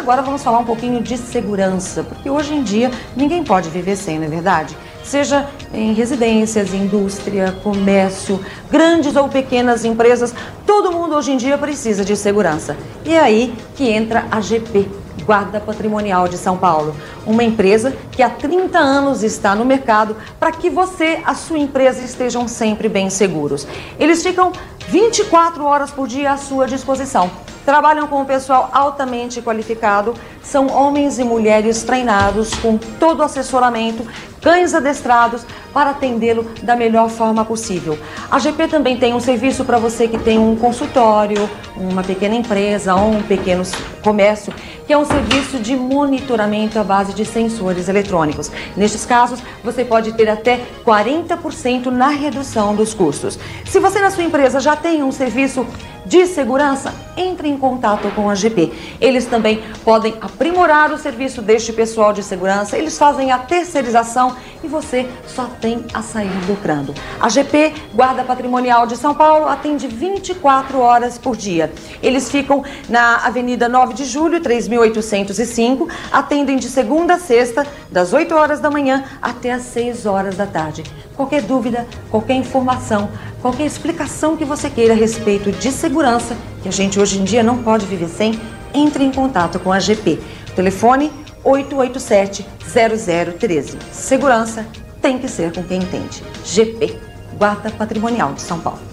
agora vamos falar um pouquinho de segurança, porque hoje em dia ninguém pode viver sem, não é verdade? Seja em residências, indústria, comércio, grandes ou pequenas empresas, todo mundo hoje em dia precisa de segurança. E é aí que entra a GP, Guarda Patrimonial de São Paulo, uma empresa que há 30 anos está no mercado para que você, a sua empresa estejam sempre bem seguros. Eles ficam 24 horas por dia à sua disposição. Trabalham com um pessoal altamente qualificado, são homens e mulheres treinados com todo o assessoramento, cães adestrados para atendê-lo da melhor forma possível. A GP também tem um serviço para você que tem um consultório, uma pequena empresa ou um pequeno comércio, que é um serviço de monitoramento à base de sensores eletrônicos. Nestes casos, você pode ter até 40% na redução dos custos. Se você na sua empresa já tem um serviço de segurança, entre em contato com a GP. Eles também podem aprimorar o serviço deste pessoal de segurança, eles fazem a terceirização e você só tem a sair lucrando. A GP, Guarda Patrimonial de São Paulo, atende 24 horas por dia. Eles ficam na Avenida 9 de Julho, 3805, atendem de segunda a sexta, das 8 horas da manhã até as 6 horas da tarde. Qualquer dúvida, qualquer informação, qualquer explicação que você queira a respeito de segurança, que a gente hoje em dia não pode viver sem, entre em contato com a GP. Telefone 887-0013. Segurança tem que ser com quem entende. GP, Guarda Patrimonial de São Paulo.